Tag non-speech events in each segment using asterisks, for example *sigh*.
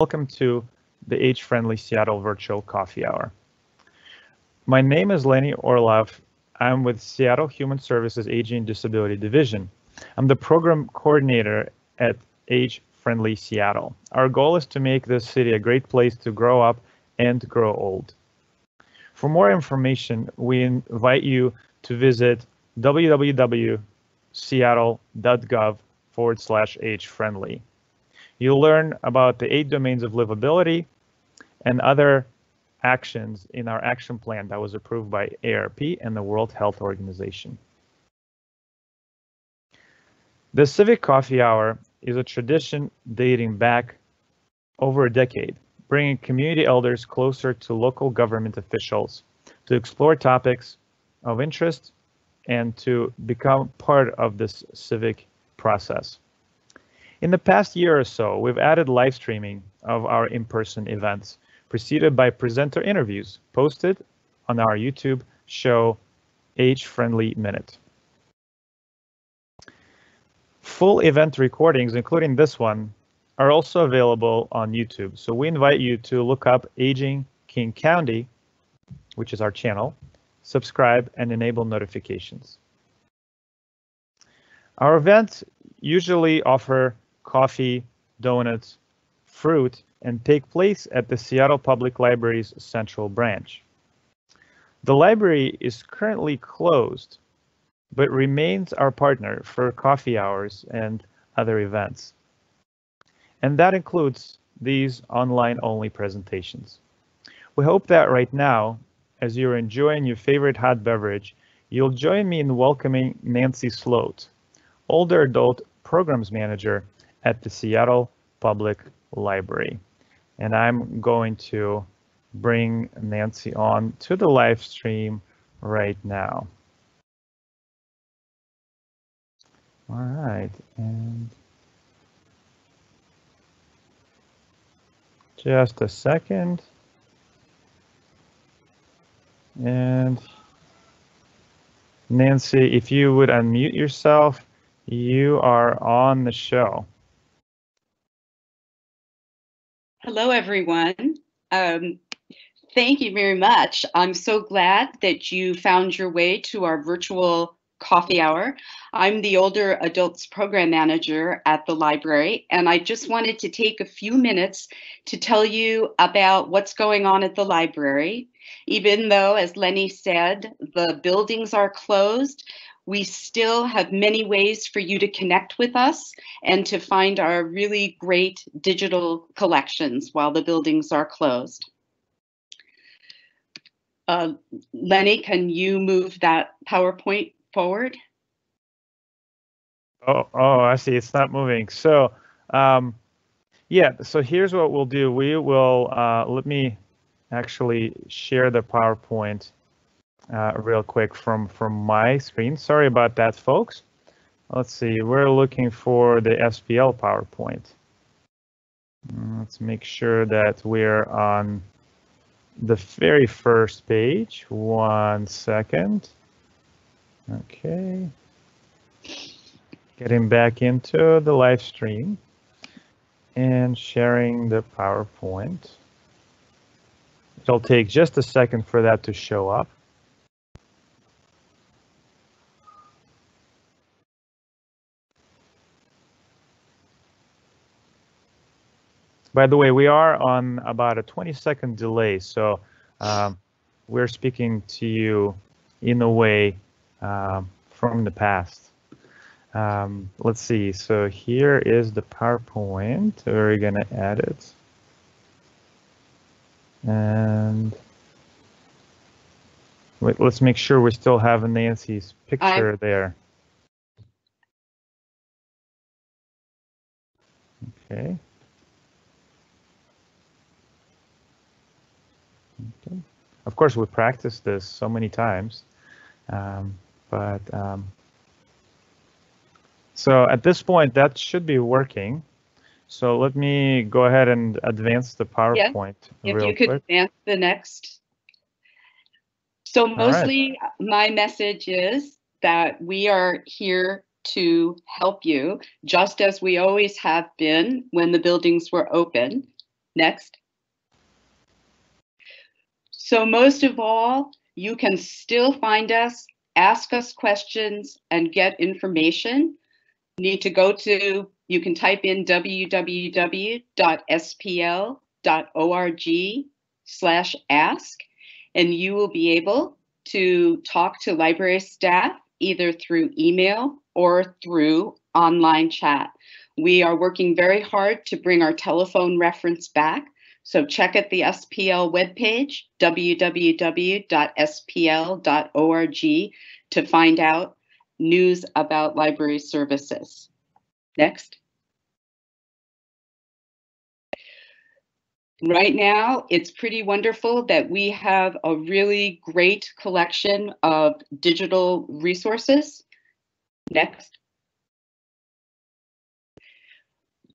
Welcome to the Age-Friendly Seattle Virtual Coffee Hour. My name is Lenny Orlov. I'm with Seattle Human Services Aging and Disability Division. I'm the program coordinator at Age Friendly Seattle. Our goal is to make this city a great place to grow up and grow old. For more information, we invite you to visit www.seattle.gov forward slash age friendly. You'll learn about the eight domains of livability and other actions in our action plan that was approved by AARP and the World Health Organization. The Civic Coffee Hour is a tradition dating back over a decade, bringing community elders closer to local government officials to explore topics of interest and to become part of this civic process. In the past year or so, we've added live streaming of our in-person events, preceded by presenter interviews posted on our YouTube show Age Friendly Minute. Full event recordings, including this one, are also available on YouTube. So we invite you to look up Aging King County, which is our channel, subscribe and enable notifications. Our events usually offer coffee, donuts, fruit, and take place at the Seattle Public Library's Central Branch. The library is currently closed, but remains our partner for coffee hours and other events. And that includes these online-only presentations. We hope that right now, as you're enjoying your favorite hot beverage, you'll join me in welcoming Nancy Slote, older adult programs manager at the Seattle Public Library. And I'm going to bring Nancy on to the live stream right now. All right, and just a second. And Nancy, if you would unmute yourself, you are on the show. Hello, everyone. Um, thank you very much. I'm so glad that you found your way to our virtual coffee hour. I'm the older adults program manager at the library, and I just wanted to take a few minutes to tell you about what's going on at the library. Even though, as Lenny said, the buildings are closed, we still have many ways for you to connect with us and to find our really great digital collections while the buildings are closed. Uh, Lenny, can you move that PowerPoint forward? Oh, oh, I see. It's not moving. So, um, yeah, so here's what we'll do. We will, uh, let me actually share the PowerPoint uh, real quick from, from my screen. Sorry about that, folks. Let's see, we're looking for the SPL PowerPoint. Mm, let's make sure that we're on the very first page. One second. Okay. Getting back into the live stream and sharing the PowerPoint. It'll take just a second for that to show up. By the way, we are on about a 20 second delay, so um, we're speaking to you in a way um, from the past. Um, let's see, so here is the PowerPoint. We're gonna add it. And wait, let's make sure we still have Nancy's picture I there. Okay. Okay. Of course, we practiced this so many times, um, but um, so at this point, that should be working. So let me go ahead and advance the PowerPoint. Yeah. If you could quick. advance the next. So mostly right. my message is that we are here to help you, just as we always have been when the buildings were open. Next. So most of all, you can still find us, ask us questions, and get information. Need to go to, you can type in www.spl.org slash ask, and you will be able to talk to library staff either through email or through online chat. We are working very hard to bring our telephone reference back. So check at the SPL webpage, www.spl.org, to find out news about library services. Next. Right now, it's pretty wonderful that we have a really great collection of digital resources. Next.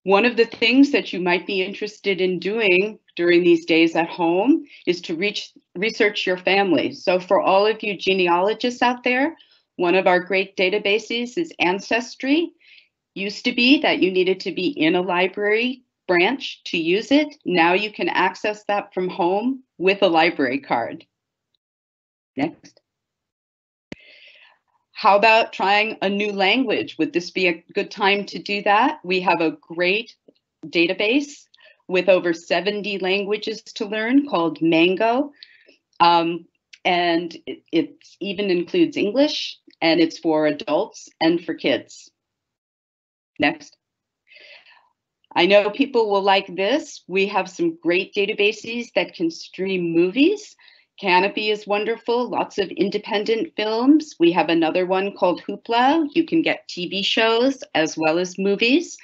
One of the things that you might be interested in doing during these days at home is to reach, research your family. So for all of you genealogists out there, one of our great databases is Ancestry. Used to be that you needed to be in a library branch to use it. Now you can access that from home with a library card. Next. How about trying a new language? Would this be a good time to do that? We have a great database with over 70 languages to learn called Mango. Um, and it, it even includes English and it's for adults and for kids. Next. I know people will like this. We have some great databases that can stream movies. Kanopy is wonderful, lots of independent films. We have another one called Hoopla. You can get TV shows as well as movies.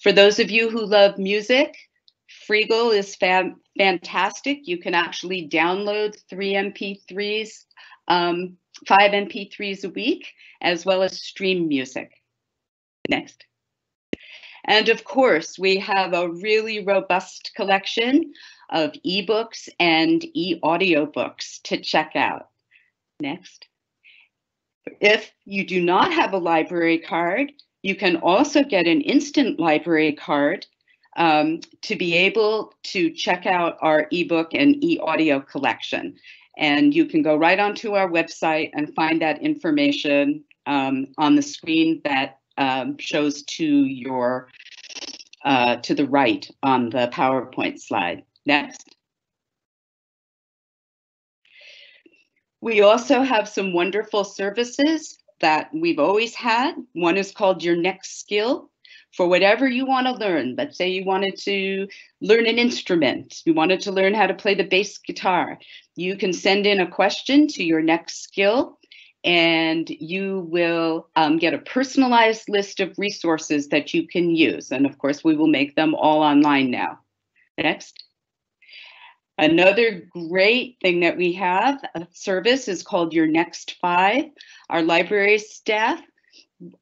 For those of you who love music, Freegal is fa fantastic. You can actually download three MP3s, um, five MP3s a week, as well as stream music. Next. And of course, we have a really robust collection of ebooks and e-audiobooks to check out. Next. If you do not have a library card, you can also get an instant library card um, to be able to check out our ebook and e-audio collection. And you can go right onto our website and find that information um, on the screen that um, shows to your uh, to the right on the PowerPoint slide. Next. We also have some wonderful services that we've always had. One is called Your Next Skill. For whatever you want to learn, let's say you wanted to learn an instrument, you wanted to learn how to play the bass guitar, you can send in a question to Your Next Skill and you will um, get a personalized list of resources that you can use. And of course, we will make them all online now. Next. Another great thing that we have, a service is called Your Next Five. Our library staff,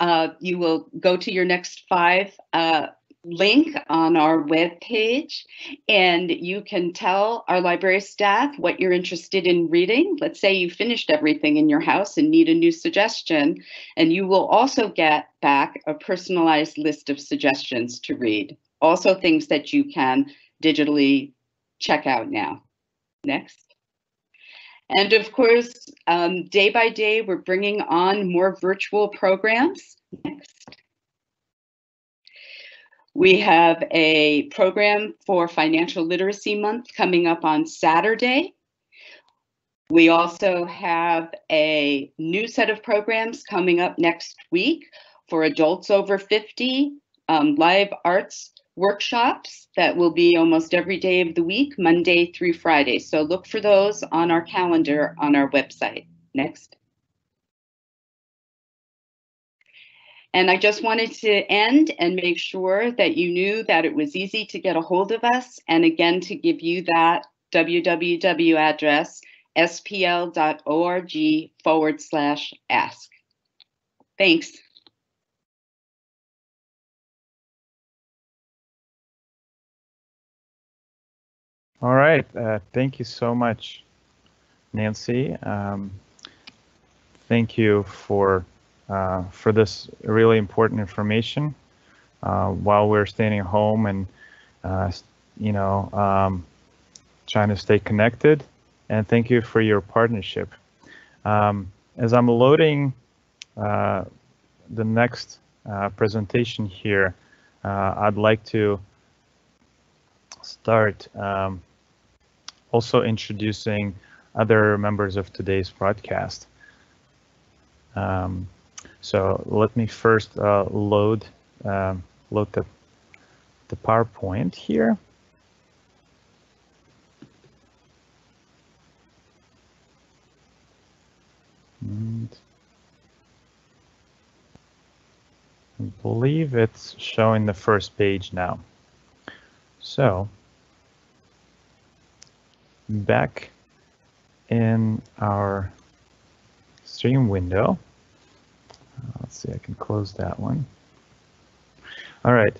uh, you will go to Your Next Five uh, link on our webpage, and you can tell our library staff what you're interested in reading. Let's say you finished everything in your house and need a new suggestion, and you will also get back a personalized list of suggestions to read. Also things that you can digitally check out now. Next. And of course, um, day by day, we're bringing on more virtual programs. Next. We have a program for Financial Literacy Month coming up on Saturday. We also have a new set of programs coming up next week for adults over 50, um, live arts workshops that will be almost every day of the week, Monday through Friday. So look for those on our calendar on our website. Next. And I just wanted to end and make sure that you knew that it was easy to get a hold of us. And again, to give you that www address, spl.org forward slash ask. Thanks. All right. Uh, thank you so much, Nancy. Um, thank you for uh, for this really important information uh, while we're staying home and uh, you know, um, trying to stay connected. And thank you for your partnership. Um, as I'm loading uh, the next uh, presentation here, I'd like to start um, also introducing other members of today's broadcast. Um, so let me first uh, load um, load the the PowerPoint here. And I believe it's showing the first page now. So back in our stream window. Uh, let's see, I can close that one. All right.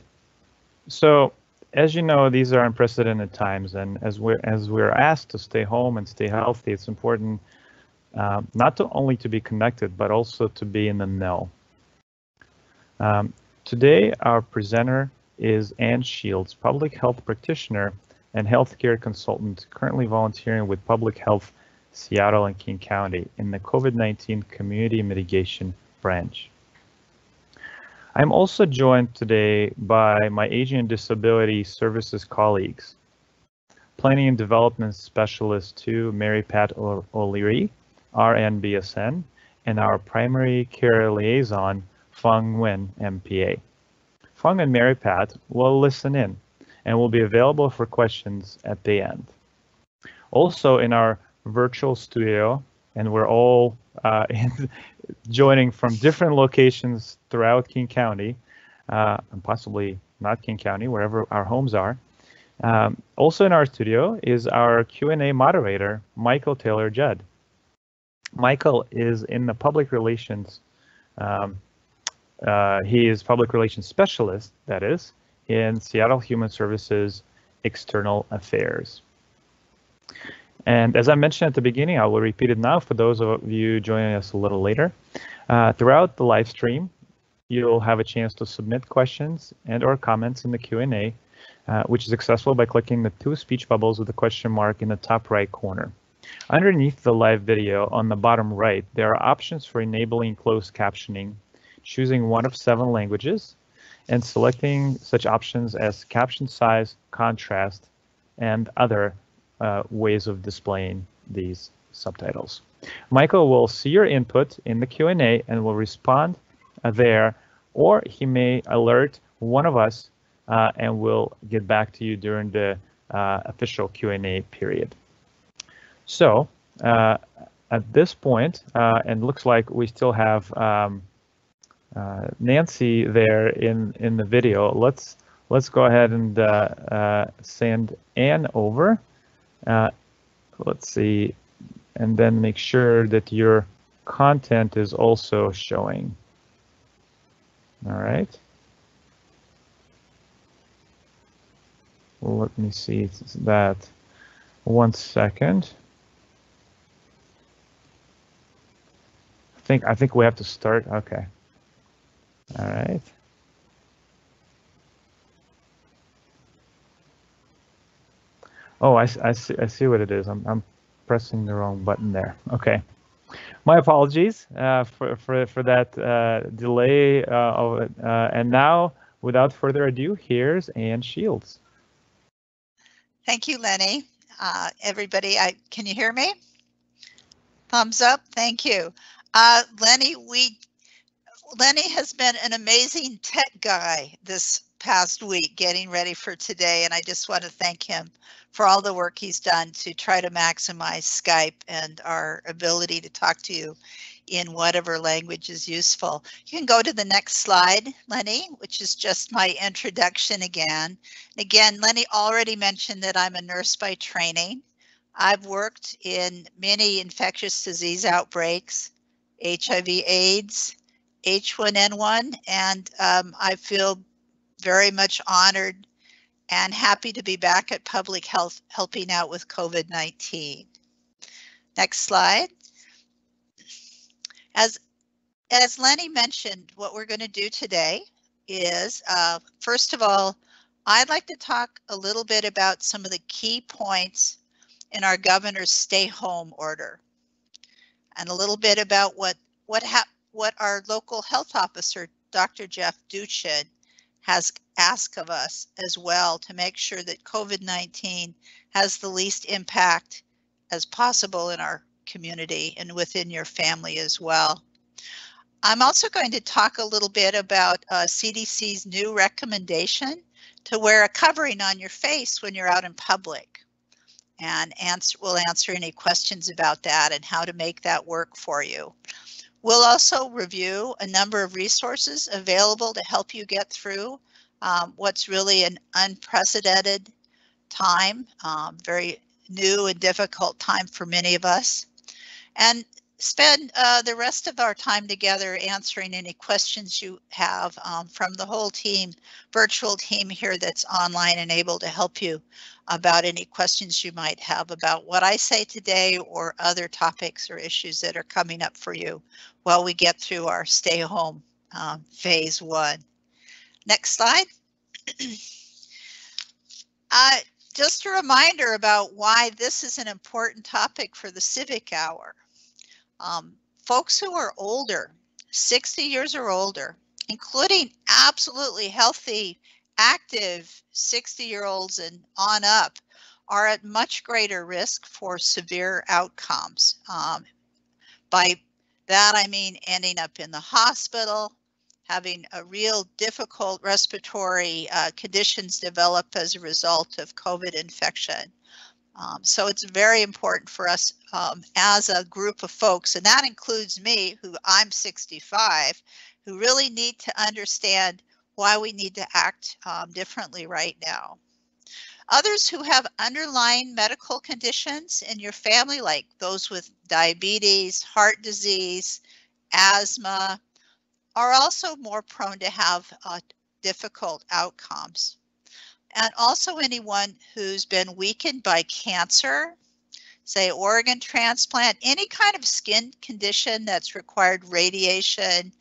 So as you know, these are unprecedented times, and as we're as we're asked to stay home and stay healthy, it's important uh, not to only to be connected, but also to be in the know. Um, today, our presenter is Anne Shields, public health practitioner and healthcare consultant, currently volunteering with Public Health Seattle and King County in the COVID-19 Community Mitigation Branch. I'm also joined today by my Aging and Disability Services colleagues, Planning and Development Specialist 2, Mary Pat O'Leary, RNBSN, and our Primary Care Liaison, Phung Nguyen, MPA. Phung and Mary Pat will listen in and will be available for questions at the end. Also in our virtual studio, and we're all uh, *laughs* joining from different locations throughout King County, uh, and possibly not King County, wherever our homes are. Um, also in our studio is our Q&A moderator, Michael Taylor Judd. Michael is in the public relations, um, uh, he is public relations specialist, that is, in Seattle Human Services External Affairs. And as I mentioned at the beginning, I will repeat it now for those of you joining us a little later. Uh, throughout the live stream, you'll have a chance to submit questions and or comments in the Q&A, uh, which is accessible by clicking the two speech bubbles with the question mark in the top right corner. Underneath the live video on the bottom right, there are options for enabling closed captioning, choosing one of seven languages, and selecting such options as caption size, contrast, and other uh, ways of displaying these subtitles. Michael will see your input in the Q&A and will respond uh, there, or he may alert one of us uh, and we'll get back to you during the uh, official Q&A period. So uh, at this point, uh, and looks like we still have um, uh, Nancy there in in the video. Let's let's go ahead and uh, uh, send Anne over. Uh, let's see, and then make sure that your content is also showing. All right. Let me see that. One second. I think I think we have to start. Okay. All right. Oh, I, I, see, I see what it is. I'm, I'm pressing the wrong button there. Okay. My apologies uh, for, for, for that uh, delay. Uh, of, uh, and now, without further ado, here's Anne Shields. Thank you, Lenny. Uh, everybody, I, can you hear me? Thumbs up. Thank you. Uh, Lenny, we Lenny has been an amazing tech guy this past week getting ready for today, and I just want to thank him for all the work he's done to try to maximize Skype and our ability to talk to you in whatever language is useful. You can go to the next slide, Lenny, which is just my introduction again. And again, Lenny already mentioned that I'm a nurse by training. I've worked in many infectious disease outbreaks, HIV AIDS, H1N1, and um, I feel very much honored and happy to be back at Public Health helping out with COVID-19. Next slide. As, as Lenny mentioned, what we're going to do today is, uh, first of all, I'd like to talk a little bit about some of the key points in our governor's stay home order and a little bit about what what ha- what our local health officer Dr. Jeff Duchin has asked of us as well to make sure that COVID-19 has the least impact as possible in our community and within your family as well. I'm also going to talk a little bit about uh, CDC's new recommendation to wear a covering on your face when you're out in public. And answer, we'll answer any questions about that and how to make that work for you. We'll also review a number of resources available to help you get through um, what's really an unprecedented time, um, very new and difficult time for many of us. And spend uh, the rest of our time together answering any questions you have um, from the whole team, virtual team here that's online and able to help you about any questions you might have about what I say today or other topics or issues that are coming up for you while we get through our stay home um, phase one. Next slide. *clears throat* uh, just a reminder about why this is an important topic for the Civic Hour. Um, folks who are older, 60 years or older, including absolutely healthy, active 60 year olds and on up, are at much greater risk for severe outcomes. Um, by that, I mean ending up in the hospital, having a real difficult respiratory uh, conditions develop as a result of COVID infection. Um, so it's very important for us um, as a group of folks, and that includes me, who I'm 65, who really need to understand why we need to act um, differently right now. Others who have underlying medical conditions in your family, like those with diabetes, heart disease, asthma, are also more prone to have uh, difficult outcomes and also anyone who's been weakened by cancer, say organ transplant, any kind of skin condition that's required radiation,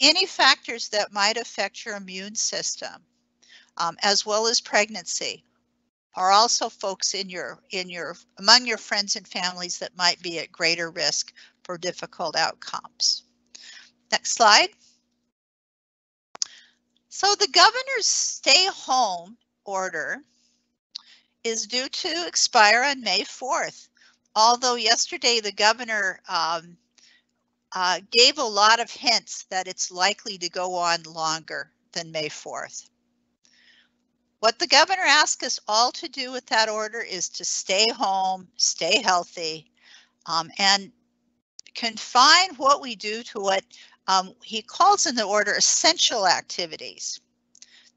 any factors that might affect your immune system, um, as well as pregnancy, are also folks in your in your among your friends and families that might be at greater risk for difficult outcomes. Next slide. So the governor's stay home order is due to expire on May 4th. Although yesterday the governor um, uh, gave a lot of hints that it's likely to go on longer than May 4th. What the governor asked us all to do with that order is to stay home, stay healthy, um, and confine what we do to what um, he calls in the order essential activities.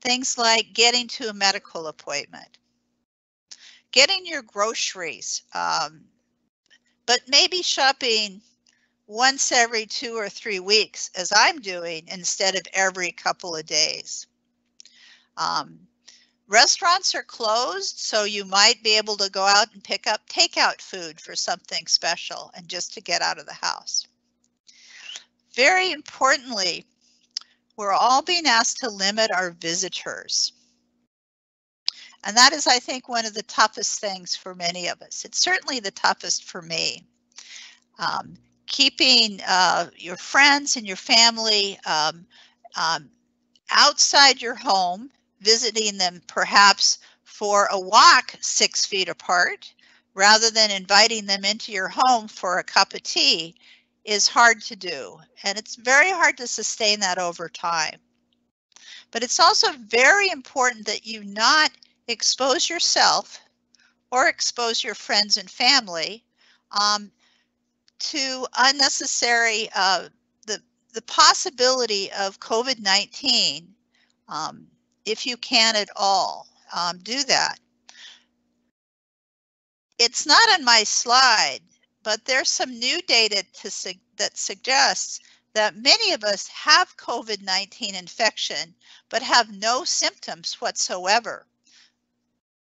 Things like getting to a medical appointment, getting your groceries, um, but maybe shopping once every two or three weeks, as I'm doing, instead of every couple of days. Um, restaurants are closed, so you might be able to go out and pick up takeout food for something special and just to get out of the house. Very importantly, we're all being asked to limit our visitors. And that is, I think, one of the toughest things for many of us. It's certainly the toughest for me. Um, keeping uh, your friends and your family um, um, outside your home, visiting them perhaps for a walk six feet apart, rather than inviting them into your home for a cup of tea is hard to do. And it's very hard to sustain that over time. But it's also very important that you not expose yourself or expose your friends and family um, to unnecessary, uh, the, the possibility of COVID-19, um, if you can at all, um, do that. It's not on my slide, but there's some new data that suggests that many of us have COVID 19 infection, but have no symptoms whatsoever.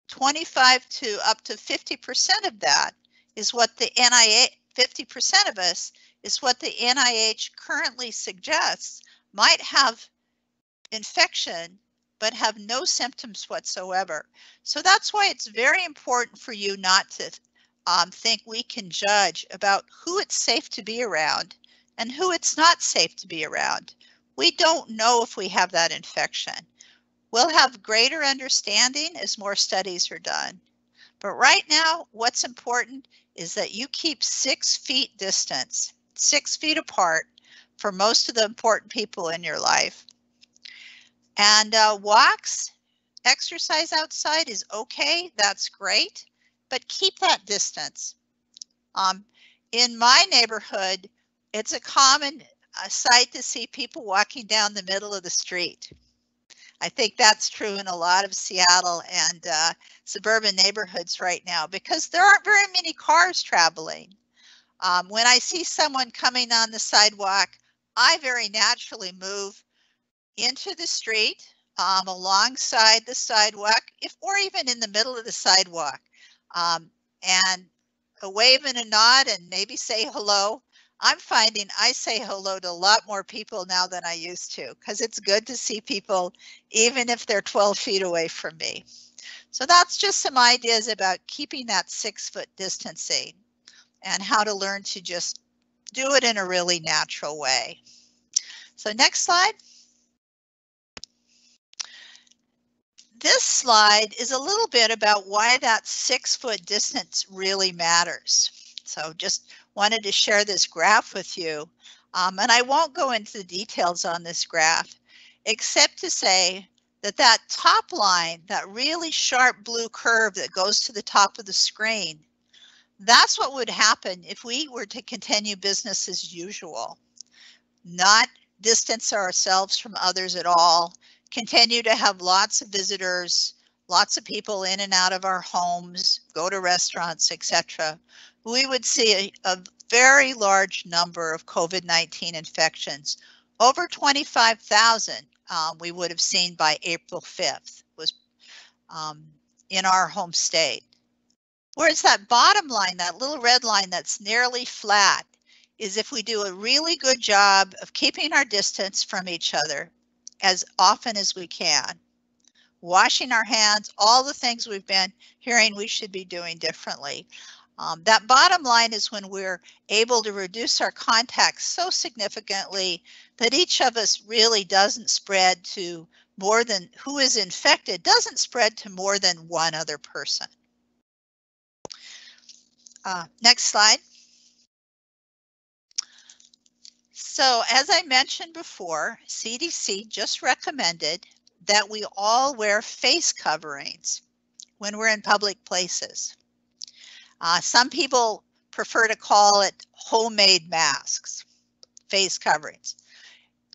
25 to up to 50% of that is what the NIH, 50% of us is what the NIH currently suggests might have infection but have no symptoms whatsoever. So that's why it's very important for you not to um, think we can judge about who it's safe to be around and who it's not safe to be around. We don't know if we have that infection. We'll have greater understanding as more studies are done. But right now, what's important is that you keep six feet distance, six feet apart for most of the important people in your life. And uh, walks, exercise outside is okay, that's great, but keep that distance. Um, in my neighborhood, it's a common uh, sight to see people walking down the middle of the street. I think that's true in a lot of Seattle and uh, suburban neighborhoods right now because there aren't very many cars traveling. Um, when I see someone coming on the sidewalk, I very naturally move into the street, um, alongside the sidewalk, if or even in the middle of the sidewalk, um, and a wave and a nod and maybe say hello. I'm finding I say hello to a lot more people now than I used to because it's good to see people even if they're 12 feet away from me. So that's just some ideas about keeping that six foot distancing and how to learn to just do it in a really natural way. So next slide. This slide is a little bit about why that six foot distance really matters. So just wanted to share this graph with you. Um, and I won't go into the details on this graph, except to say that that top line, that really sharp blue curve that goes to the top of the screen, that's what would happen if we were to continue business as usual, not distance ourselves from others at all, continue to have lots of visitors, lots of people in and out of our homes, go to restaurants, etc we would see a, a very large number of COVID 19 infections. Over 25,000 um, we would have seen by April 5th was um, in our home state. Whereas that bottom line, that little red line that's nearly flat, is if we do a really good job of keeping our distance from each other as often as we can, washing our hands, all the things we've been hearing we should be doing differently. Um, that bottom line is when we're able to reduce our contacts so significantly that each of us really doesn't spread to more than who is infected, doesn't spread to more than one other person. Uh, next slide. So as I mentioned before, CDC just recommended that we all wear face coverings when we're in public places. Uh, some people prefer to call it homemade masks, face coverings,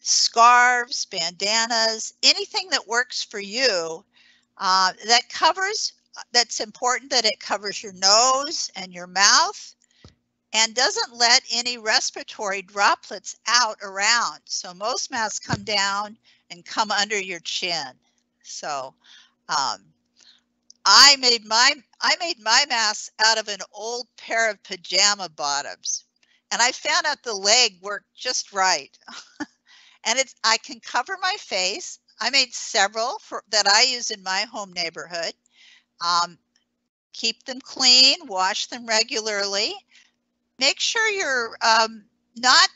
scarves, bandanas, anything that works for you uh, that covers, that's important that it covers your nose and your mouth and doesn't let any respiratory droplets out around. So most masks come down and come under your chin. So um, I made my I made my mask out of an old pair of pajama bottoms. And I found out the leg worked just right. *laughs* and it's I can cover my face. I made several for that I use in my home neighborhood. Um, keep them clean, wash them regularly. Make sure you're um, not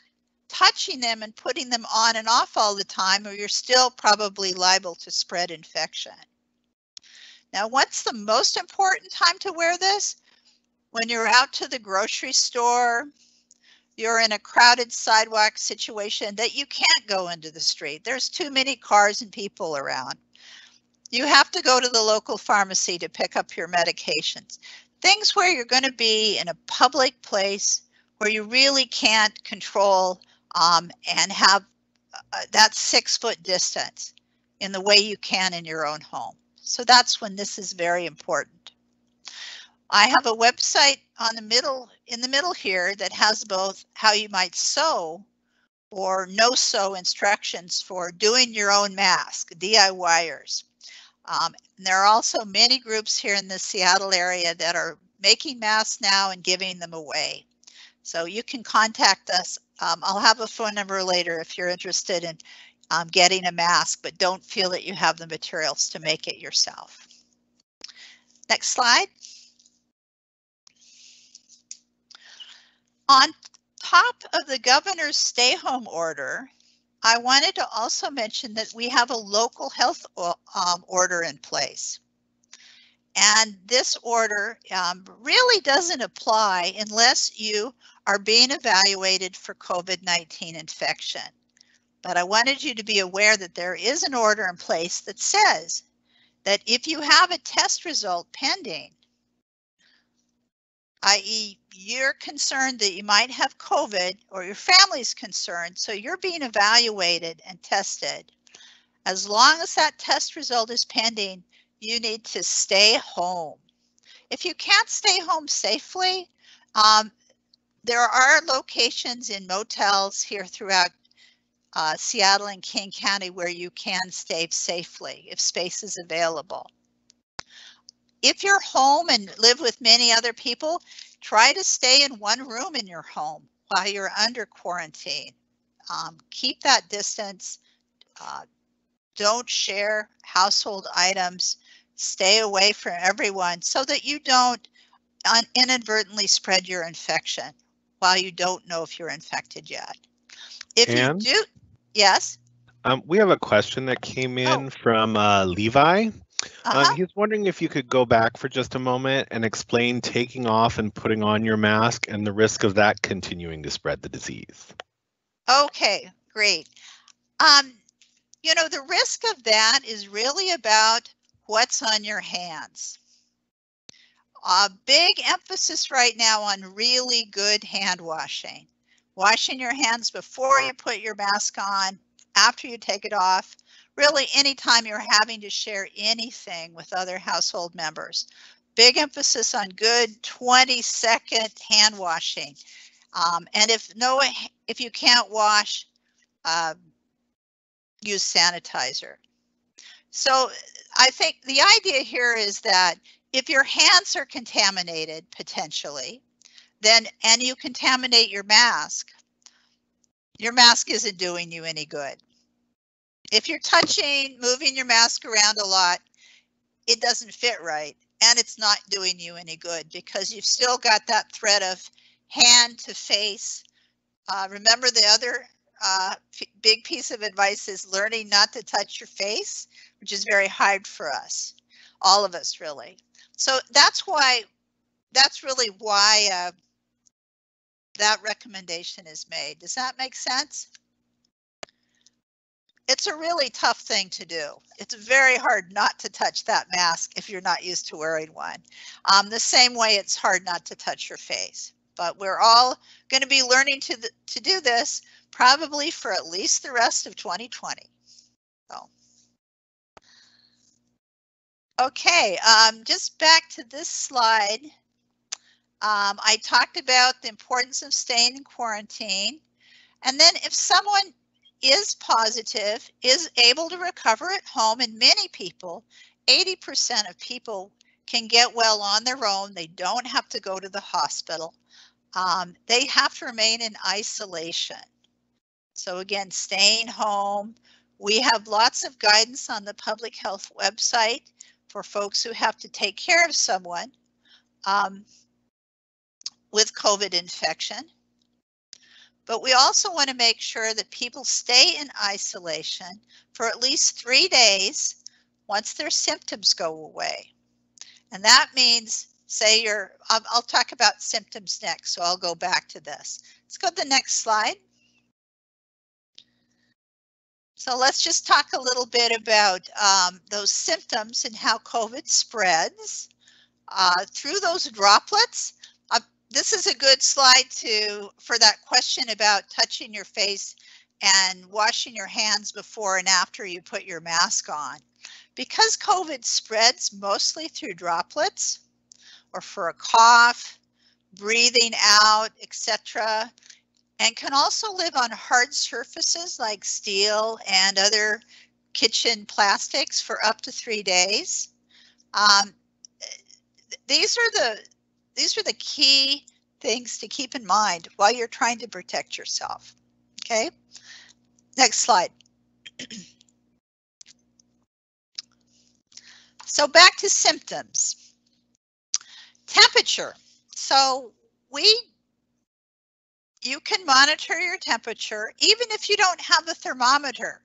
touching them and putting them on and off all the time, or you're still probably liable to spread infection. Now, what's the most important time to wear this? When you're out to the grocery store, you're in a crowded sidewalk situation that you can't go into the street. There's too many cars and people around. You have to go to the local pharmacy to pick up your medications. Things where you're going to be in a public place where you really can't control um, and have uh, that six foot distance in the way you can in your own home. So that's when this is very important. I have a website on the middle in the middle here that has both how you might sew or no sew instructions for doing your own mask, DIYers. Um, there are also many groups here in the Seattle area that are making masks now and giving them away. So you can contact us. Um, I'll have a phone number later if you're interested in um, getting a mask, but don't feel that you have the materials to make it yourself. Next slide. On top of the governor's stay home order, I wanted to also mention that we have a local health um, order in place. And this order um, really doesn't apply unless you are being evaluated for COVID-19 infection. But I wanted you to be aware that there is an order in place that says that if you have a test result pending, i.e. you're concerned that you might have COVID or your family's concerned, so you're being evaluated and tested. As long as that test result is pending, you need to stay home. If you can't stay home safely, um, there are locations in motels here throughout uh, Seattle and King County where you can stay safely if space is available. If you're home and live with many other people, try to stay in one room in your home while you're under quarantine. Um, keep that distance. Uh, don't share household items stay away from everyone so that you don't inadvertently spread your infection while you don't know if you're infected yet. If and, you do, yes. Um, we have a question that came in oh. from uh, Levi. Uh, uh-huh. Uh, he's wondering if you could go back for just a moment and explain taking off and putting on your mask and the risk of that continuing to spread the disease. Okay, great. Um, you know, the risk of that is really about what's on your hands. A big emphasis right now on really good hand washing. Washing your hands before you put your mask on, after you take it off, really anytime you're having to share anything with other household members. Big emphasis on good 20 second hand washing. Um, and if no, if you can't wash, uh, use sanitizer. So I think the idea here is that if your hands are contaminated potentially, then and you contaminate your mask, your mask isn't doing you any good. If you're touching, moving your mask around a lot, it doesn't fit right and it's not doing you any good because you've still got that threat of hand to face. Uh, remember the other uh, big piece of advice is learning not to touch your face, which is very hard for us, all of us really. So that's why, that's really why uh, that recommendation is made. Does that make sense? It's a really tough thing to do. It's very hard not to touch that mask if you're not used to wearing one. Um, the same way it's hard not to touch your face. But we're all going to be learning to, the, to do this probably for at least the rest of 2020. So. Okay, um, just back to this slide. Um, I talked about the importance of staying in quarantine. And then if someone is positive, is able to recover at home, and many people, 80% of people can get well on their own. They don't have to go to the hospital. Um, they have to remain in isolation. So again, staying home. We have lots of guidance on the public health website for folks who have to take care of someone um, with COVID infection. But we also want to make sure that people stay in isolation for at least three days once their symptoms go away. And that means, say you're, I'll, I'll talk about symptoms next, so I'll go back to this. Let's go to the next slide. So let's just talk a little bit about um, those symptoms and how COVID spreads uh, through those droplets. This is a good slide to for that question about touching your face and washing your hands before and after you put your mask on. Because COVID spreads mostly through droplets or for a cough, breathing out, etc and can also live on hard surfaces like steel and other kitchen plastics for up to three days. Um, these are the these are the key things to keep in mind while you're trying to protect yourself. Okay, next slide. *clears throat* so back to symptoms. Temperature. So we you can monitor your temperature even if you don't have a thermometer.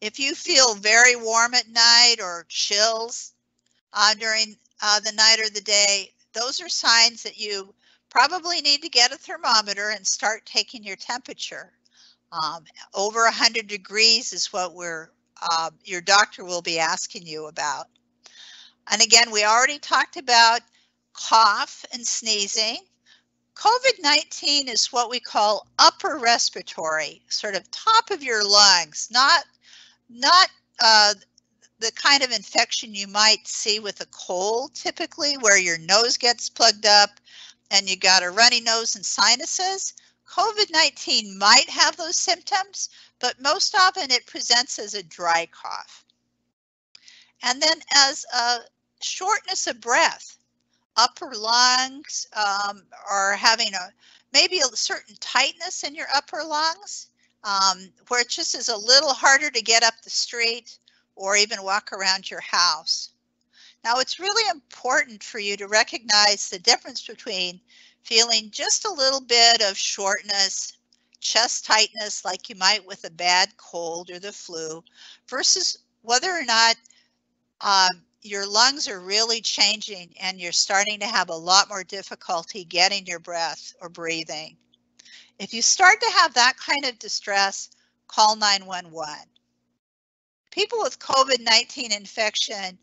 If you feel very warm at night or chills uh, during uh, the night or the day, those are signs that you probably need to get a thermometer and start taking your temperature. Um, over 100 degrees is what we're uh, your doctor will be asking you about. And again, we already talked about cough and sneezing. COVID-19 is what we call upper respiratory, sort of top of your lungs, not not uh, the kind of infection you might see with a cold typically where your nose gets plugged up and you got a runny nose and sinuses. COVID-19 might have those symptoms, but most often it presents as a dry cough. And then as a shortness of breath, upper lungs um, are having a maybe a certain tightness in your upper lungs um, where it just is a little harder to get up the street or even walk around your house. Now, it's really important for you to recognize the difference between feeling just a little bit of shortness, chest tightness, like you might with a bad cold or the flu, versus whether or not um, your lungs are really changing and you're starting to have a lot more difficulty getting your breath or breathing. If you start to have that kind of distress, call 911. People with COVID 19 infection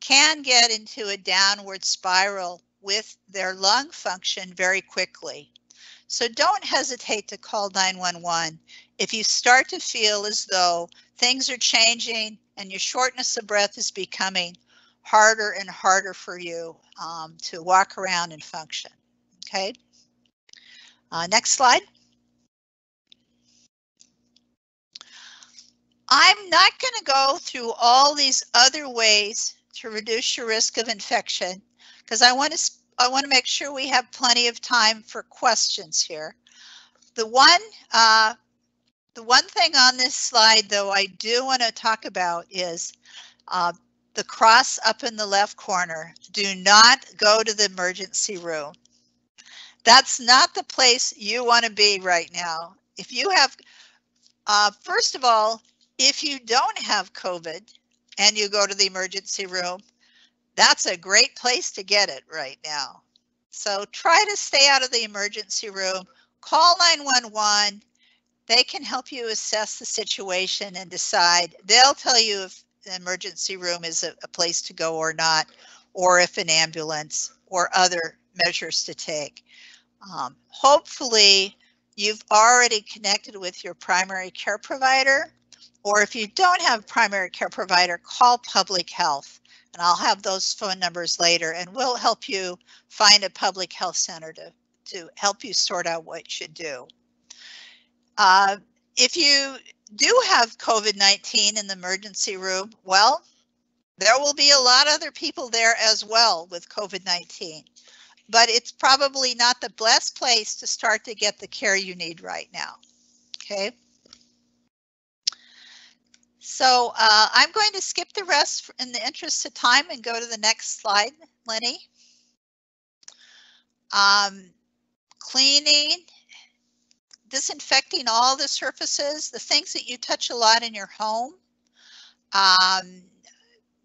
can get into a downward spiral with their lung function very quickly. So don't hesitate to call 911 if you start to feel as though things are changing and your shortness of breath is becoming harder and harder for you um, to walk around and function. Okay. Uh, next slide. I'm not going to go through all these other ways to reduce your risk of infection because I want to I want to make sure we have plenty of time for questions here. The one uh, the one thing on this slide though I do want to talk about is uh, the cross up in the left corner. Do not go to the emergency room. That's not the place you want to be right now. If you have, uh, first of all, if you don't have COVID and you go to the emergency room, that's a great place to get it right now. So try to stay out of the emergency room. Call 911. They can help you assess the situation and decide. They'll tell you if the emergency room is a, a place to go or not, or if an ambulance or other measures to take. Um, hopefully, you've already connected with your primary care provider or if you don't have a primary care provider, call public health. And I'll have those phone numbers later and we'll help you find a public health center to, to help you sort out what you should do. Uh, if you do have COVID-19 in the emergency room, well, there will be a lot of other people there as well with COVID-19. But it's probably not the best place to start to get the care you need right now. Okay. So uh, I'm going to skip the rest in the interest of time and go to the next slide, Lenny. Um, cleaning, disinfecting all the surfaces, the things that you touch a lot in your home. Um,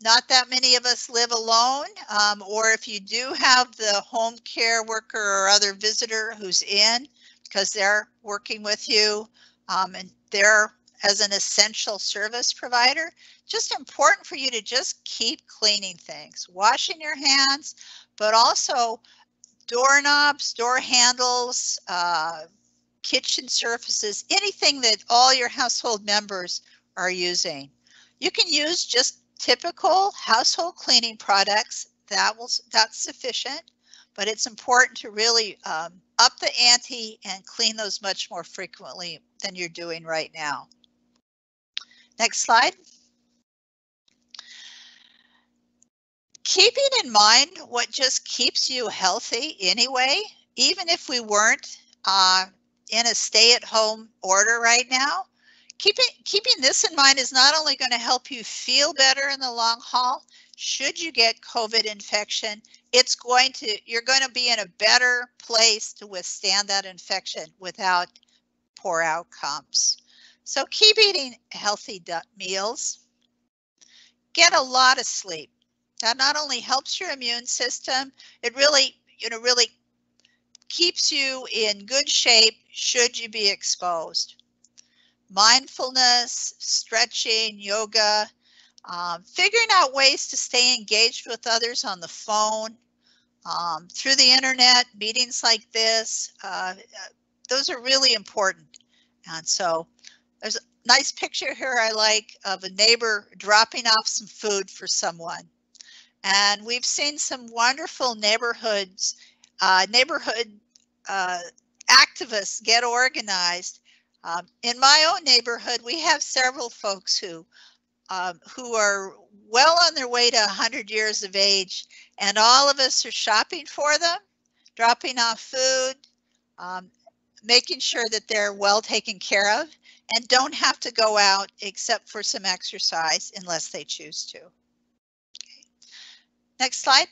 not that many of us live alone, um, or if you do have the home care worker or other visitor who's in because they're working with you um, and they're as an essential service provider, just important for you to just keep cleaning things, washing your hands, but also doorknobs, door handles, uh, kitchen surfaces, anything that all your household members are using. You can use just typical household cleaning products. That will that's sufficient, but it's important to really um, up the ante and clean those much more frequently than you're doing right now. Next slide. Keeping in mind what just keeps you healthy anyway, even if we weren't uh, in a stay at home order right now, keeping keeping this in mind is not only going to help you feel better in the long haul should you get covid infection it's going to you're going to be in a better place to withstand that infection without poor outcomes so keep eating healthy meals get a lot of sleep that not only helps your immune system it really you know really keeps you in good shape should you be exposed mindfulness, stretching, yoga, um, figuring out ways to stay engaged with others on the phone, um, through the internet, meetings like this. Uh, those are really important. And so there's a nice picture here I like of a neighbor dropping off some food for someone. And we've seen some wonderful neighborhoods, uh, neighborhood uh, activists get organized um, in my own neighborhood, we have several folks who um, who are well on their way to 100 years of age, and all of us are shopping for them, dropping off food, um, making sure that they're well taken care of, and don't have to go out except for some exercise unless they choose to. Okay. Next slide.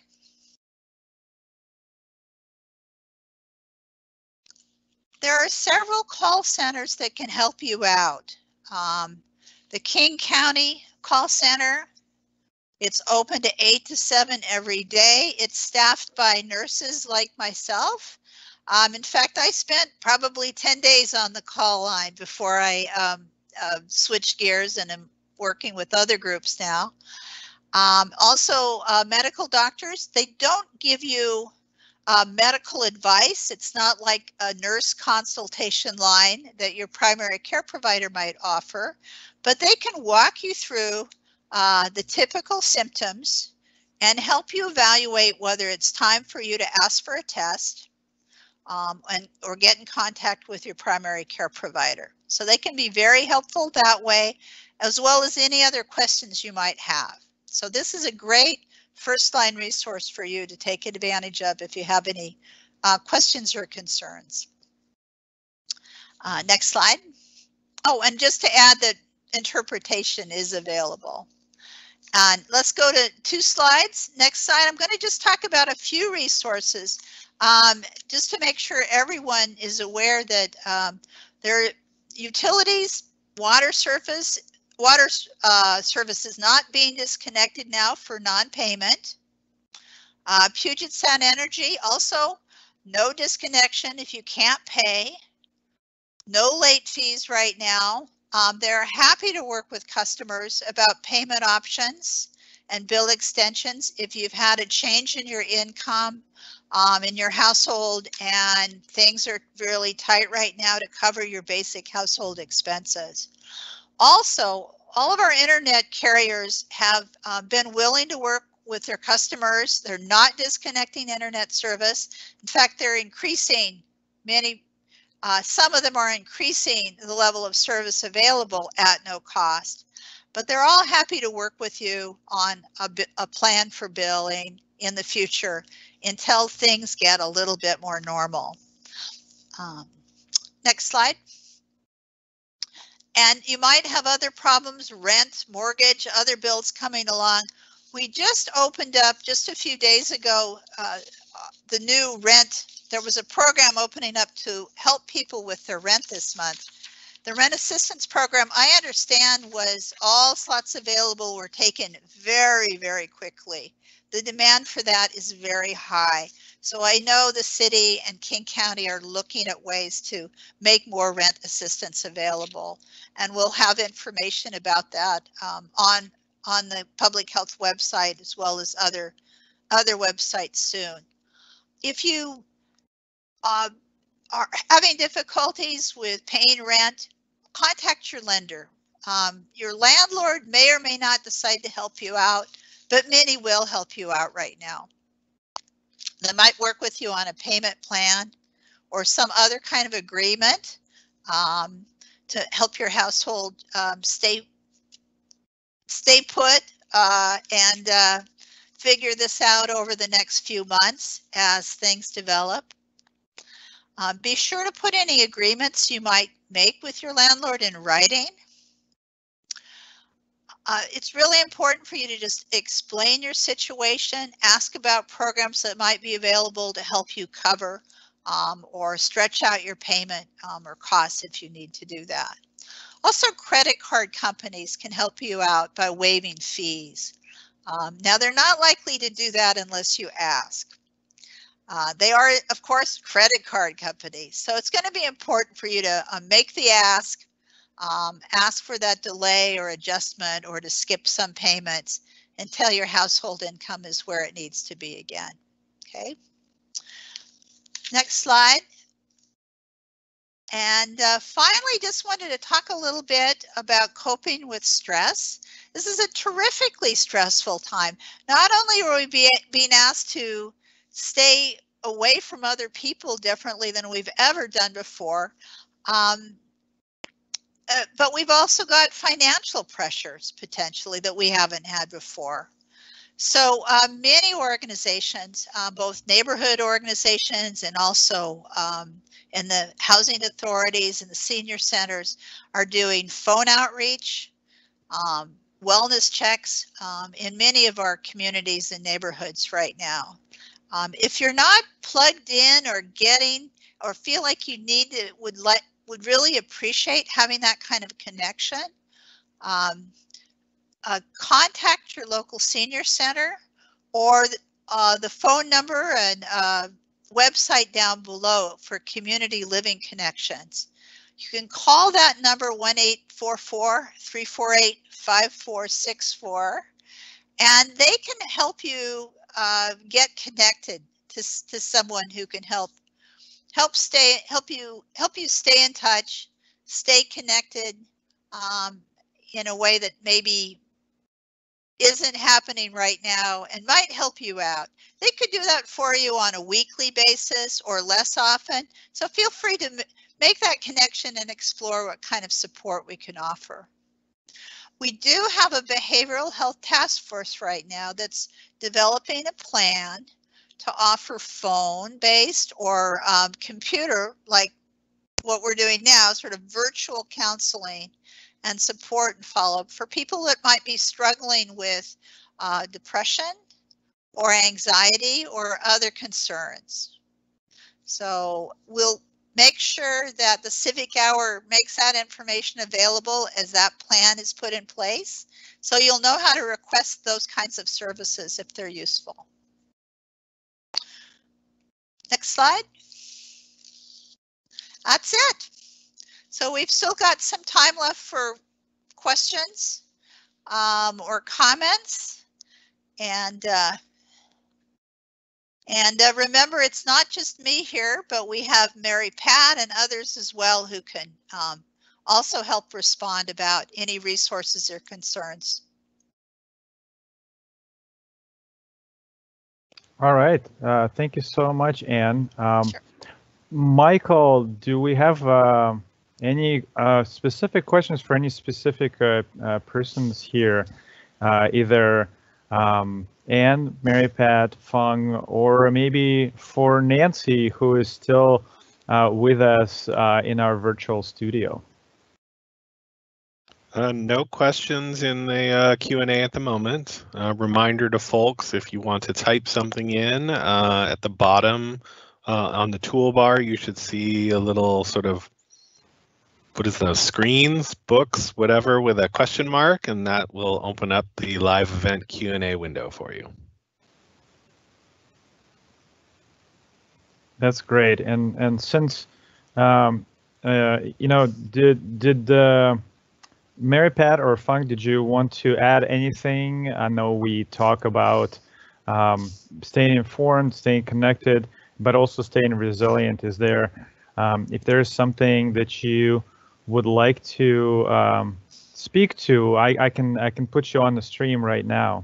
There are several call centers that can help you out. Um, the King County call center, it's open to 8 to 7 every day. It's staffed by nurses like myself. Um, in fact, I spent probably 10 days on the call line before I um, uh, switched gears and am working with other groups now. Um, also, uh, medical doctors, they don't give you uh, medical advice. It's not like a nurse consultation line that your primary care provider might offer, but they can walk you through uh, the typical symptoms and help you evaluate whether it's time for you to ask for a test um, and or get in contact with your primary care provider. So they can be very helpful that way, as well as any other questions you might have. So this is a great first line resource for you to take advantage of if you have any uh, questions or concerns. Uh, next slide. Oh, and just to add that interpretation is available. And let's go to two slides. Next slide, I'm going to just talk about a few resources um, just to make sure everyone is aware that um, utilities, water surface, water uh, service is not being disconnected now for non-payment. Uh, Puget Sound Energy also no disconnection if you can't pay. No late fees right now. Um, they're happy to work with customers about payment options and bill extensions if you've had a change in your income um, in your household and things are really tight right now to cover your basic household expenses. Also, all of our internet carriers have uh, been willing to work with their customers. They're not disconnecting internet service. In fact, they're increasing many, uh, some of them are increasing the level of service available at no cost. But they're all happy to work with you on a, a plan for billing in the future until things get a little bit more normal. Um, next slide. And you might have other problems, rent, mortgage, other bills coming along. We just opened up just a few days ago uh, the new rent. There was a program opening up to help people with their rent this month. The rent assistance program, I understand, was all slots available were taken very, very quickly. The demand for that is very high. So I know the city and King County are looking at ways to make more rent assistance available. And we'll have information about that um, on on the public health website as well as other other websites soon. If you uh, are having difficulties with paying rent, contact your lender. Um, your landlord may or may not decide to help you out, but many will help you out right now. They might work with you on a payment plan or some other kind of agreement um, to help your household um, stay stay put uh, and uh, figure this out over the next few months as things develop. Uh, be sure to put any agreements you might make with your landlord in writing. Uh, it's really important for you to just explain your situation, ask about programs that might be available to help you cover um, or stretch out your payment um, or costs if you need to do that. Also, credit card companies can help you out by waiving fees. Um, now, they're not likely to do that unless you ask. Uh, they are, of course, credit card companies. So it's going to be important for you to uh, make the ask, um, ask for that delay or adjustment or to skip some payments until your household income is where it needs to be again. Okay. Next slide. And uh, finally, just wanted to talk a little bit about coping with stress. This is a terrifically stressful time. Not only are we be, being asked to stay away from other people differently than we've ever done before, um, uh, but we've also got financial pressures potentially that we haven't had before. So uh, many organizations, uh, both neighborhood organizations and also um, in the housing authorities and the senior centers are doing phone outreach, um, wellness checks um, in many of our communities and neighborhoods right now. Um, if you're not plugged in or getting or feel like you need to would let would really appreciate having that kind of connection, um, uh, contact your local senior center or uh, the phone number and uh, website down below for community living connections. You can call that number 1-844-348-5464 and they can help you uh, get connected to, to someone who can help help stay help you help you stay in touch, stay connected um, in a way that maybe isn't happening right now and might help you out. They could do that for you on a weekly basis or less often. So feel free to make that connection and explore what kind of support we can offer. We do have a behavioral health task force right now that's developing a plan to offer phone based or um, computer like what we're doing now, sort of virtual counseling and support and follow up for people that might be struggling with uh, depression or anxiety or other concerns. So we'll make sure that the Coffee Hour makes that information available as that plan is put in place. So you'll know how to request those kinds of services if they're useful. Next slide. That's it. So we've still got some time left for questions um, or comments. And uh, and uh, remember, it's not just me here, but we have Mary Pat and others as well who can um, also help respond about any resources or concerns. All right. Uh, thank you so much, Anne. Um, Sure. Michael, do we have uh, any uh, specific questions for any specific uh, uh, persons here? Uh, either um, Anne, Mary Pat, Phung, or maybe for Nancy, who is still uh, with us uh, in our virtual studio. Uh, no questions in the uh, Q&A at the moment. Uh, reminder to folks, if you want to type something in uh, at the bottom uh, on the toolbar, you should see a little sort of, what is those, screens, books, whatever, with a question mark, and that will open up the live event Q&A window for you. That's great. And and since um, uh, you know, did did uh, Mary Pat or Phung, did you want to add anything? I know we talk about um, staying informed, staying connected, but also staying resilient. Is there, um, if there's something that you would like to um, speak to, I, I can I can put you on the stream right now.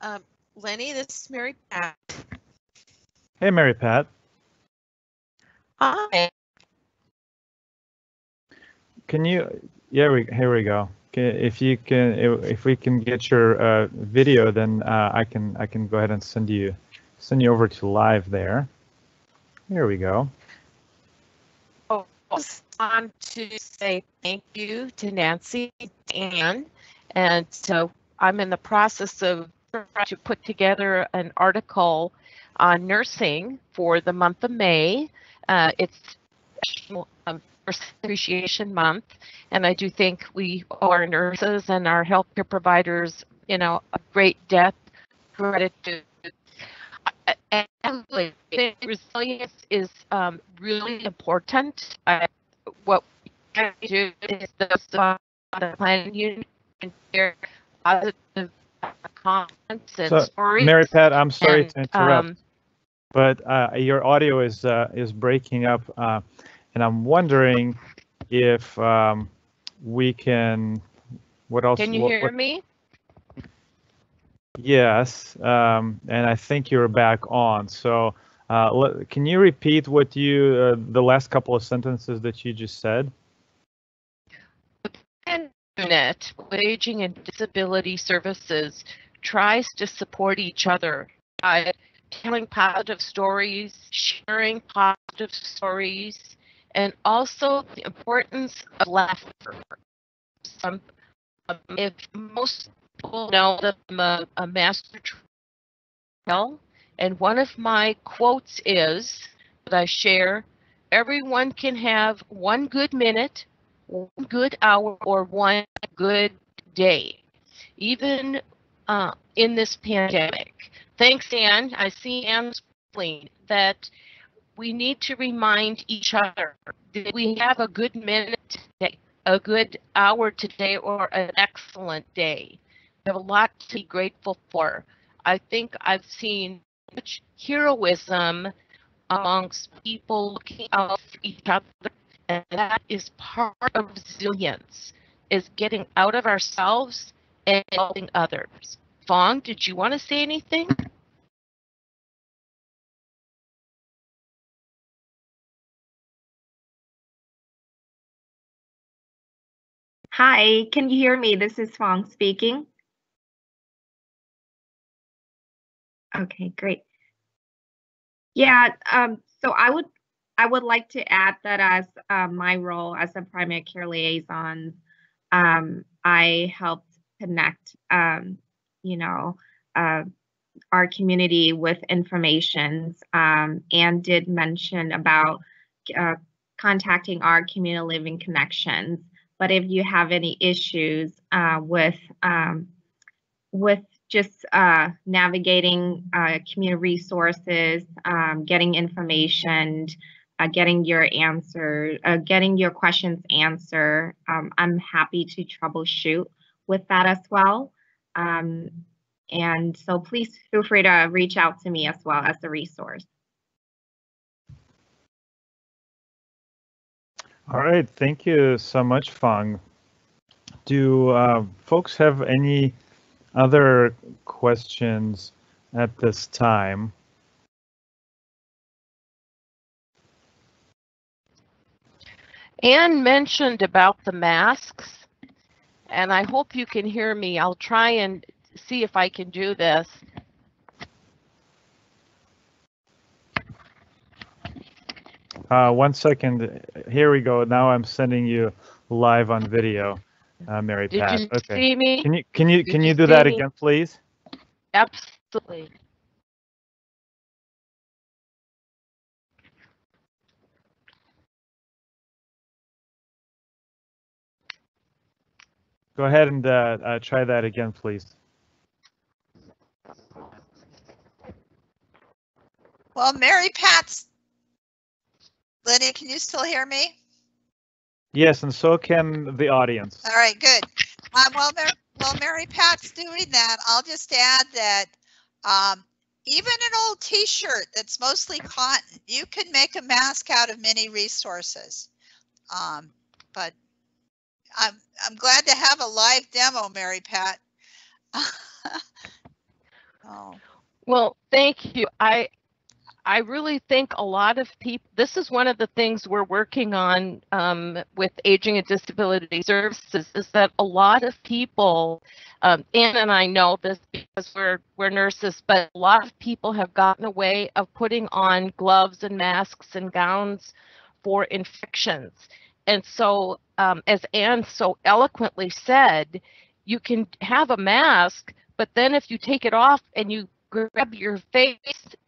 Um, Lenny, this is Mary Pat. Hey, Mary Pat. Hi. Can you? Yeah, we, here we go. Can, if you can, if, we can get your uh, video, then uh, I can I can go ahead and send you send you over to live there. Here we go. Oh, on to say thank you to Nancy and and so I'm in the process of trying to put together an article on nursing for the month of May. Uh, it's um, Appreciation Month, and I do think we owe our nurses and our healthcare providers, you know, a great debt gratitude. And resilience is um, really important. Uh, what we can do is the planning unit and share positive comments and So, stories. Mary Pat, I'm sorry and, to interrupt, um, but uh, your audio is uh, is breaking up, uh, and I'm wondering if um, we can. What else? Can you what- hear what- me? Yes, um, and I think you're back on. So, uh, can you repeat what you uh, the last couple of sentences that you just said? Unit, Aging and Disability Services tries to support each other by telling positive stories, sharing positive stories, and also the importance of laughter. Some, um, if most people know that I'm a, a master trainer, and one of my quotes is that I share, everyone can have one good minute one good hour or one good day, even uh, in this pandemic. Thanks, Anne. I see Anne's point that we need to remind each other that we have a good minute today, a good hour today, or an excellent day. We have a lot to be grateful for. I think I've seen much heroism amongst people looking out for each other and that is part of resilience is getting out of ourselves and helping others Phung did you want to say anything Hi, can you hear me? This is Phung speaking. Okay, great. Yeah, um, so I would I would like to add that as uh, my role as a primary care liaison, um, I helped connect, um, you know, uh, our community with information um, and did mention about uh, contacting our community living connections. But if you have any issues uh, with um, with just uh, navigating uh, community resources, um, getting information, uh, getting your answer, uh, getting your questions answered, um, I'm happy to troubleshoot with that as well. Um, and so please feel free to reach out to me as well as a resource. All right, thank you so much, Phung. Do uh, folks have any other questions at this time? anne mentioned about the masks and i hope you can hear me i'll try and see if i can do this Uh, one second. Here we go. Now I'm sending you live on video, uh, Mary did Pat. you Okay. see me Can you can you Did can you you do that me? again, please? absolutely Go ahead and uh, uh, try that again, please. Well, Mary Pat's. Lydia, can you still hear me? Yes, and so can the audience. All right, good. Um, while, Mar- while Mary Pat's doing that, I'll just add that um, even an old T-shirt that's mostly cotton, you can make a mask out of many resources. Um, but I'm I'm glad to have a live demo, Mary Pat. *laughs* oh, Well, thank you. I I really think a lot of people. This is one of the things we're working on um, with Aging and Disability Services. Is that a lot of people, um, and I know this because we're we're nurses, but a lot of people have gotten away of putting on gloves and masks and gowns for infections. And so, um, as Anne so eloquently said, you can have a mask, but then if you take it off and you grab your face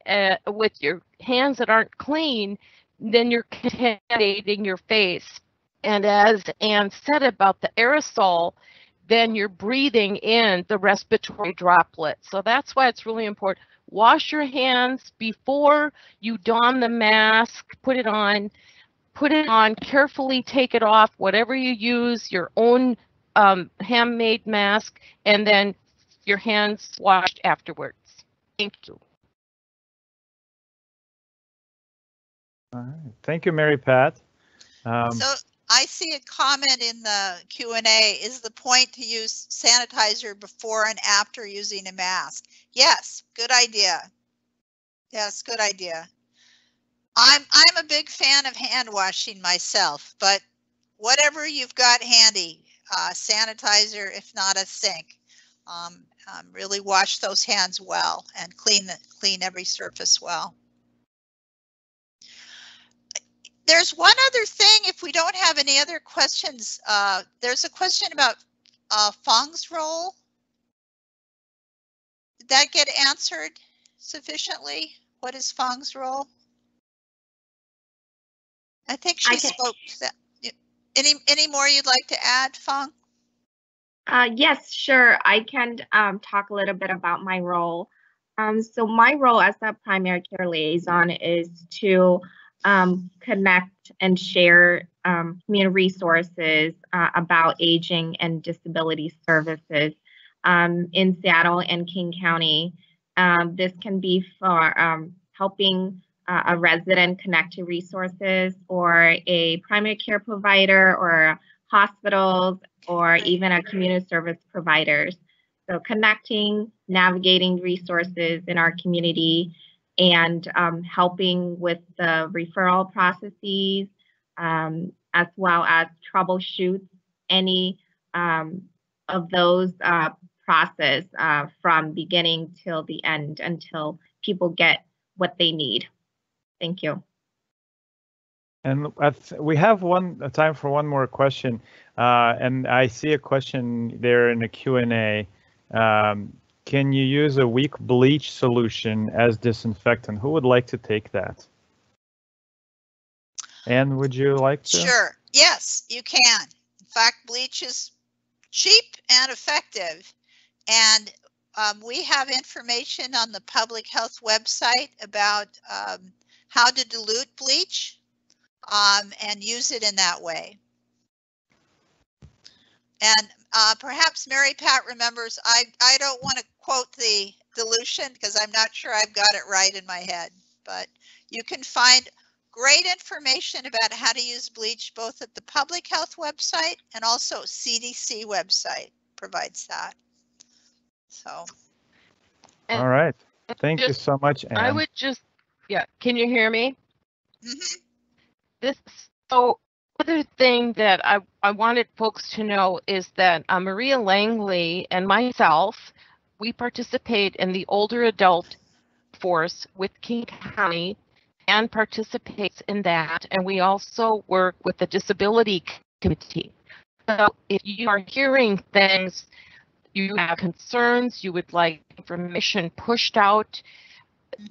uh, with your hands that aren't clean, then you're contaminating your face. And as Anne said about the aerosol, then you're breathing in the respiratory droplets. So that's why it's really important. Wash your hands before you don the mask, put it on, put it on, carefully take it off, whatever you use, your own um, handmade mask, and then your hands washed afterwards. Thank you. All right. Thank you, Mary Pat. Um, So I see a comment in the Q and A. Is the point to use sanitizer before and after using a mask? Yes, good idea. Yes, good idea. I'm I'm a big fan of hand washing myself, but whatever you've got handy, uh, sanitizer, if not a sink, um, um, really wash those hands well and clean the clean every surface well. There's one other thing, if we don't have any other questions, uh, there's a question about uh, Phung's role. Did that get answered sufficiently? What is Phung's role? I think she I spoke to that. Any, any more you'd like to add, Phung? Uh, yes, sure. I can um, talk a little bit about my role. Um, so my role as a primary care liaison is to um, connect and share um, community resources uh, about aging and disability services um, in Seattle and King County. Um, this can be for um, helping uh, a resident connect to resources or a primary care provider or hospitals or even our community service providers. So connecting, navigating resources in our community and um, helping with the referral processes, um, as well as troubleshoot any um, of those uh, process uh, from beginning till the end until people get what they need. Thank you. And we have one time for one more question, uh, and I see a question there in the Q and A. Um, can you use a weak bleach solution as disinfectant? Who would like to take that? And would you like to? Sure. Yes, you can. In fact, bleach is cheap and effective. And um, we have information on the public health website about um, how to dilute bleach um, and use it in that way. And uh, perhaps Mary Pat remembers, I, I don't want to quote the dilution because I'm not sure I've got it right in my head, but you can find great information about how to use bleach both at the public health website and also CDC website provides that. So, All right. Thank you so much, Anne. I would just, yeah, can you hear me? mhm. This, so other thing that I, I wanted folks to know is that uh, Maria Langley and myself, we participate in the older adult force with King County and participates in that. And we also work with the disability committee. So if you are hearing things, you have concerns, you would like information pushed out,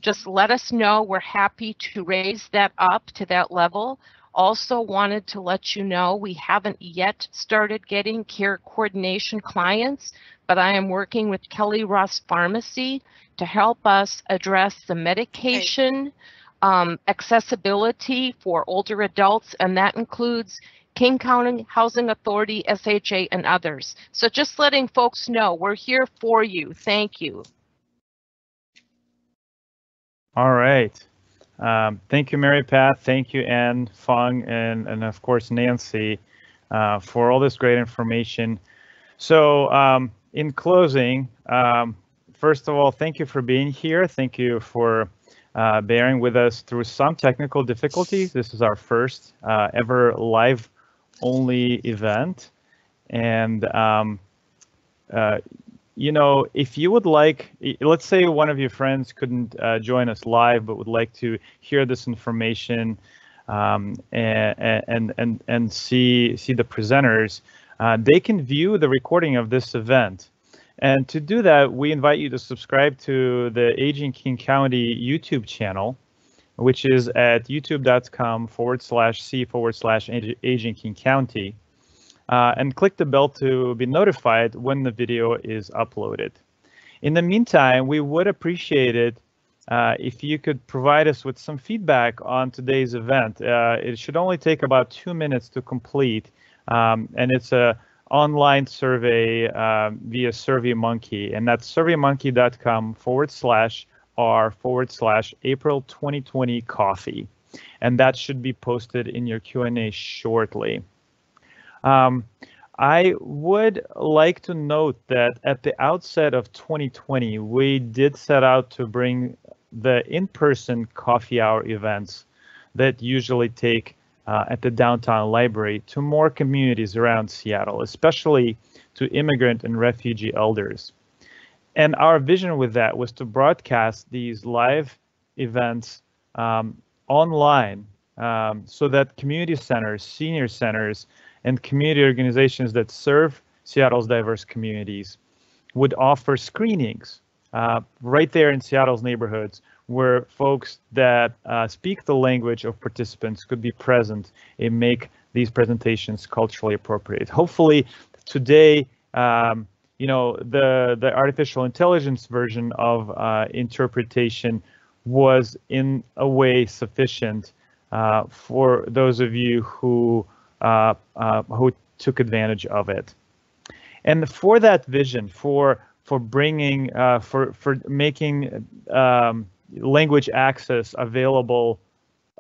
just let us know. We're happy to raise that up to that level. Also wanted to let you know we haven't yet started getting care coordination clients, but I am working with Kelley-Ross Pharmacy to help us address the medication um, accessibility for older adults, and that includes King County Housing Authority, SHA, and others. So just letting folks know we're here for you. Thank you. All right. Um, thank you, Mary Pat. Thank you, Anne, Phung, and, and of course, Nancy, uh, for all this great information. So, um, in closing, um, first of all, thank you for being here. Thank you for uh, bearing with us through some technical difficulties. This is our first uh, ever live only event. And um, uh, you know, if you would like, let's say one of your friends couldn't uh, join us live, but would like to hear this information, um, and, and, and, and see, see the presenters, uh, they can view the recording of this event. And to do that, we invite you to subscribe to the Aging King County YouTube channel, which is at youtube.com forward slash C forward slash Aging King County. Uh, and click the bell to be notified when the video is uploaded. In the meantime, we would appreciate it uh, if you could provide us with some feedback on today's event. Uh, it should only take about two minutes to complete, um, and it's a online survey uh, via SurveyMonkey, and that's surveymonkey.com forward slash r forward slash April 2020 coffee, and that should be posted in your Q&A shortly. Um, I would like to note that at the outset of 2020, we did set out to bring the in-person coffee hour events that usually take uh, at the downtown library to more communities around Seattle, especially to immigrant and refugee elders. And our vision with that was to broadcast these live events um, online um, so that community centers, senior centers, and community organizations that serve Seattle's diverse communities would offer screenings uh, right there in Seattle's neighborhoods where folks that uh, speak the language of participants could be present and make these presentations culturally appropriate. Hopefully today, um, you know, the, the artificial intelligence version of uh, interpretation was in a way sufficient uh, for those of you who uh, uh, who took advantage of it. And for that vision, for for bringing, uh, for for making um, language access available,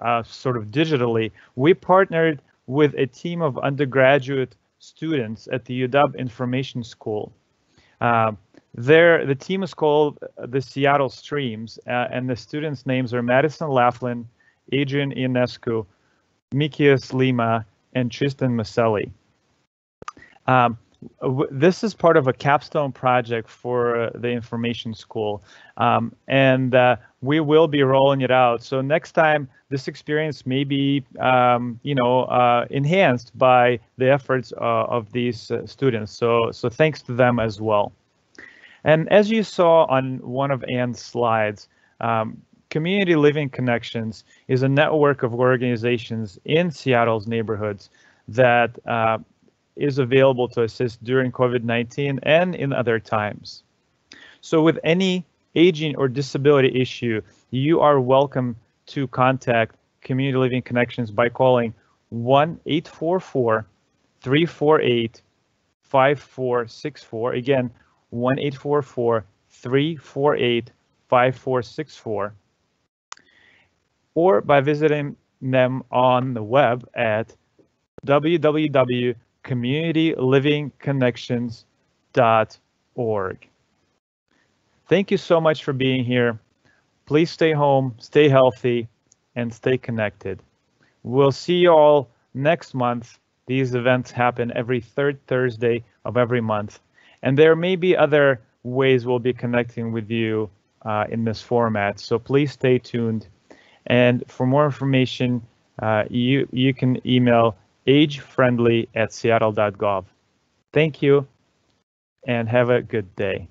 uh, sort of digitally, we partnered with a team of undergraduate students at the UW Information School. Uh, there, the team is called the Seattle Streams, uh, and the students' names are Madison Laughlin, Adrian Ionescu, Mikias Lima, and Tristan Maselli. Um, this is part of a capstone project for uh, the information school um, and uh, we will be rolling it out. So next time this experience may be um, you know uh, enhanced by the efforts uh, of these uh, students. So so thanks to them as well. And as you saw on one of Anne's slides um, Community Living Connections is a network of organizations in Seattle's neighborhoods that uh, is available to assist during COVID-19 and in other times. So with any aging or disability issue, you are welcome to contact Community Living Connections by calling 1-844-348-5464. Again, 1-844-348-5464 or by visiting them on the web at www.communitylivingconnections.org. Thank you so much for being here. Please stay home, stay healthy, and stay connected. We'll see you all next month. These events happen every third Thursday of every month. And there may be other ways we'll be connecting with you uh, in this format. So please stay tuned. And for more information, uh, you, you can email agefriendly at seattle.gov. Thank you and have a good day.